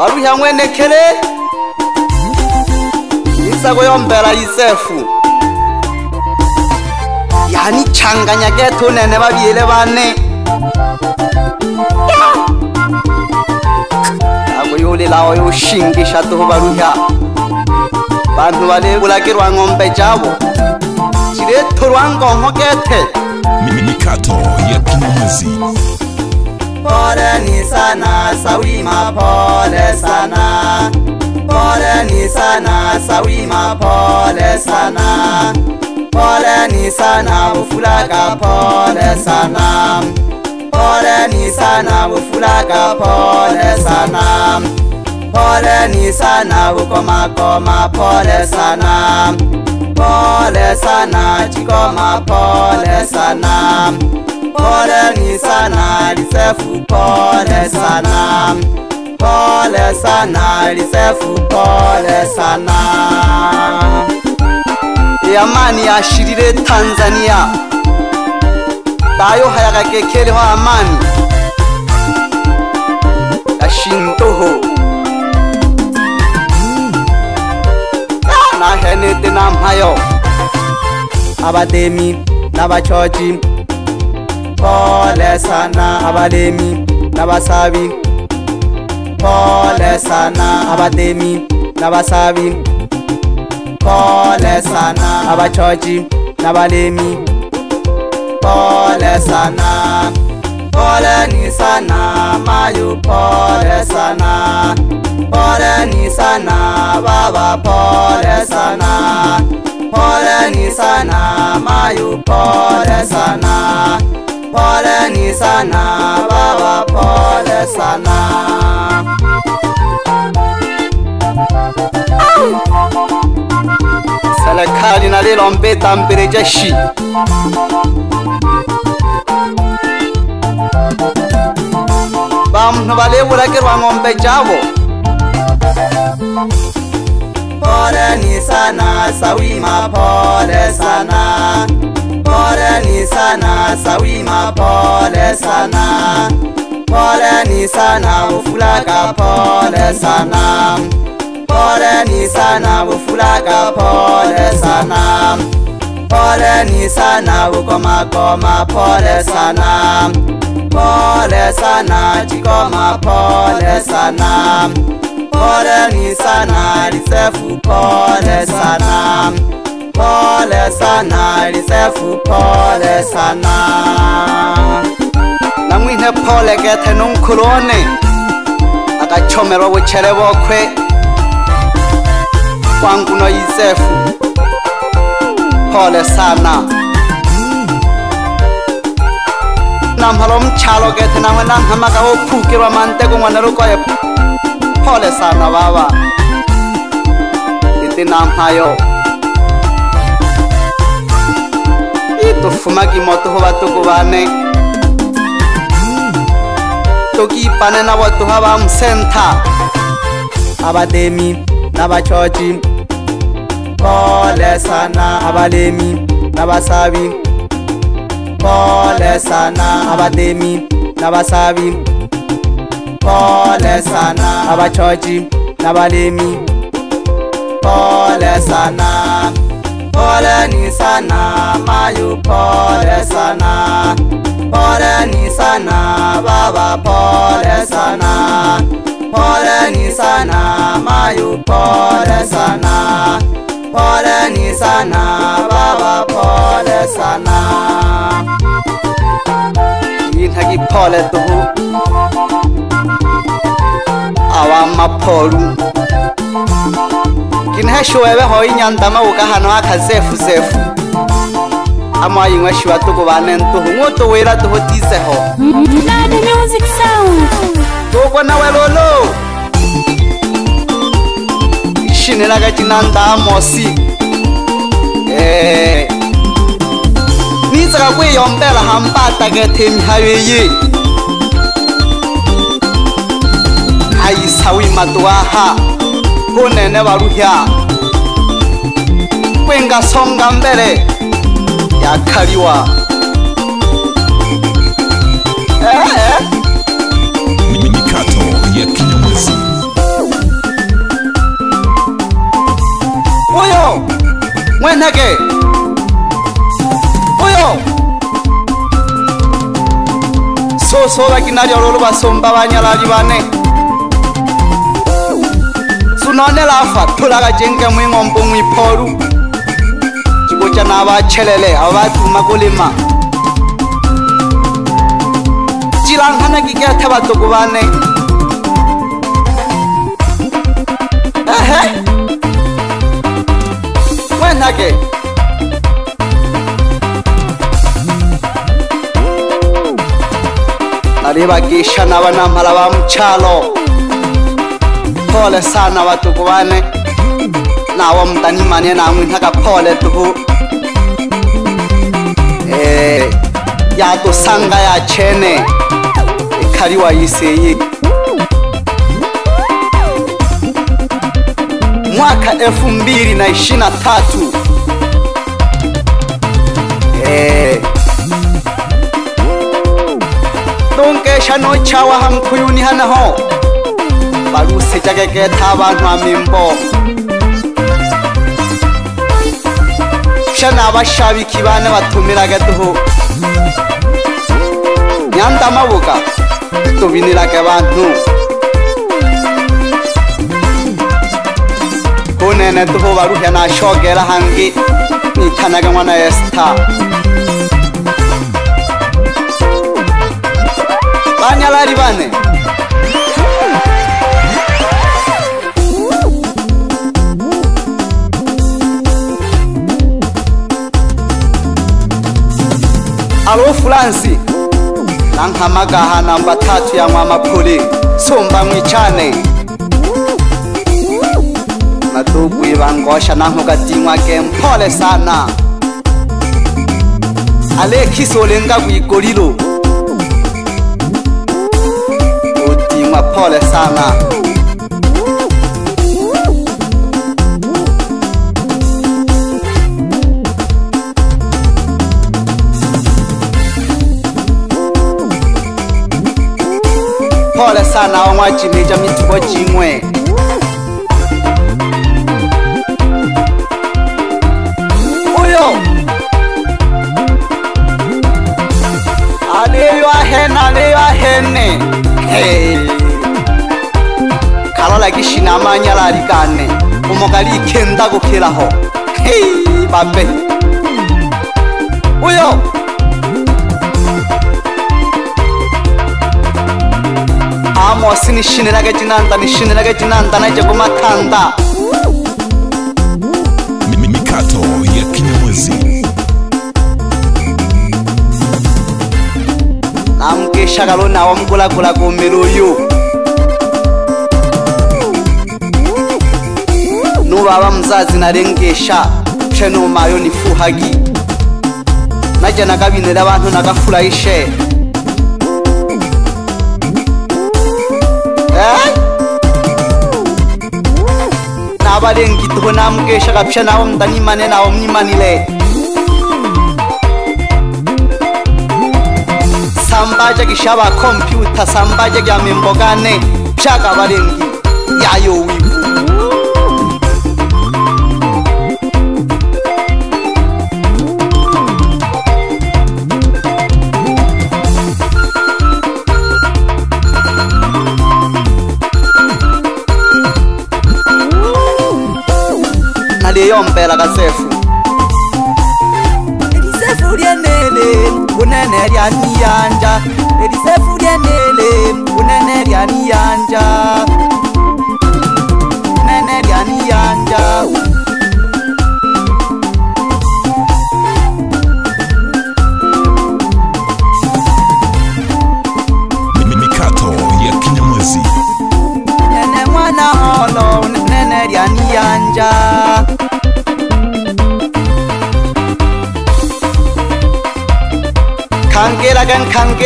varuyan'we nekhele misako yo mbela yisefu yani changanya ketho nene vavyele vane ako yolelawa yo xingixa toho varuya vanhu va le vulakeriwa ng'ombe javo xiletho rwa ngongo kethe mikato ya kinamuzini pole ni sana sawi ma pole sana pole ni sana sawi ma pole sana pole ni sana ufula ka pole sana pole ni sana ufula ka pole sana pole ni sana ukoma koma pole sana pole sana chikoma pole sana pole sana lisefu pole sana pole sana lisefu pole sana amani yashirire tanzaniya bayohayagagekeleho amani yashintoho nahenete na mpayo abademi n'abachoji polesana abalemi nabasavi polesana abalemi nabasavi polesana abachochi nabalemi polesana polenisana mayu polesana polenisana baba polesana polenisana mayu polesana pole ni sana baba pole sana selekali na lilo mbita mbili jeshi bamuntu balivulakirwa ng'ombe javo pole ni sana sawima pole sana polenisana sawi mapolesana polenisana ufulaka polesana polenisana ufulaka polesana polenisana ukomakoma polesana polesana chikoma polesana polenisana risefu polesana pole phole sana lisefu phole sana namwine phole kethe nomkhulone akachomelwa buchele bokhwe kwangu no yisefu phole sana namhalo mchalo kethe namwe nanghamaka wophukirwa manteko ngwana lokoye phole sana baba itinamhayo tufumagi moto hoba tugubane tukipane nabo tuha ba musenta abademi n'abacoci bolesana abalemi n'abasabi bolesana abademi n'abasabi bolesana abacoci n'abalemi bolesana pole ni sana mayu pole sana pole ni sana baba pole sana pole ni sana mayu pole sana pole ni sana baba pole sana intagi pole tuhu awa mapolu ginhashuweveho inyantama ukahano aka zefu zefu amwa yinwe shiwa tukuvane ntuhu ng'u tuwira tuhu tiseho tukona we lolo shinelaka cinantamosi nitseka kuiyombela hambata ke temihaveyi hayisa wimatuwaha unene wa luhya kwinga songa mbele yakhaliwa uyo mweneke uyo soso vakinalyalolo vasomba vanyalali vane tsunanela fa thola ka jenke mo ngompo mo ipholu tibo tsana ba chelele ha ba tuma go lema tilang hana ke ke thaba to go bane ehe wena ke Ariba kisha nawa na malawa mchalo. pole sana vatuku vane nawo mutanimani yena n'wini akaphole tuku eh, ya tusanga ya chene ikhaliwa eh, yiseyi mwaka elfu mbili na ishina tatu tatu eh, donkeshano chawa hankuyuni hanaho ke abantu amimboho shana abashabiki bane batumiraga duhu nyandamabuga tubiniraga abantu kunene duhu baruhya nashogera hangi ni nitanaga mwana esta. banyalari bane Furansi na Nkamagaha namba tatu ya Mwamapuli sumba mwicane madugu ibangosha nankugadinywa gempole sana Alexis olenga gwigolilo udinywa pole sana pole sana wa mwachimija mitiko chimwe uyo aliyo ahene aliyo ahene kalola kishina manyala alikane umokali ikenda kukilaho babe uyo amosi nishiniraga jinanda nishiniraga jinanda naje kumatanda mimikato ya kinyamwezi namukeshaga lona wamugulagula gomera uyu nubaba mzazi narengesha chenumayo nifuhagi najya nagabinira abantu nagafurahishe ngithwale ngidhona mkesha kabusha nawo mntana imane nawo mnimanile sambaje kishaba computer sambaje kyamimbokane pshakabalengi yayowi kunene rya niyanja erisefu ryenele kunene rya niyanja kunene rya niyanja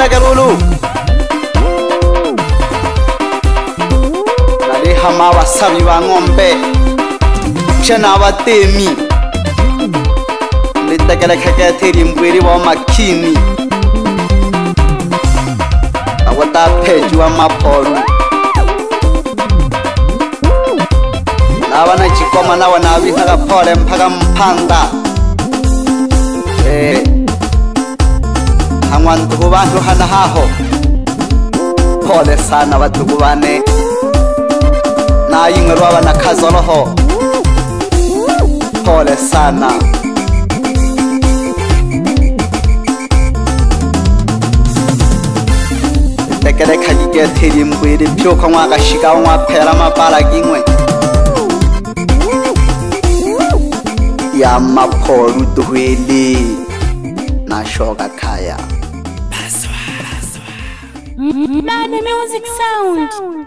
ngena kalulu lalihama basami ba ngombe tshena batemi litekele khekethili mbwili wa makini nakota pheji wa mapholu lavana xikoma na wena vihaka phole mphaka mphanda hey. Eh hanwa ndugu bantu hana haho pole sana badugu bane na yinwe rwaba na kazoroho pole sana ekeleka yiketheli mbwili pyuko ngwakashika ngwaphela mapala ginwe ya makholu duhwili nashoka khaya Bad Music Sound.